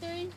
Three.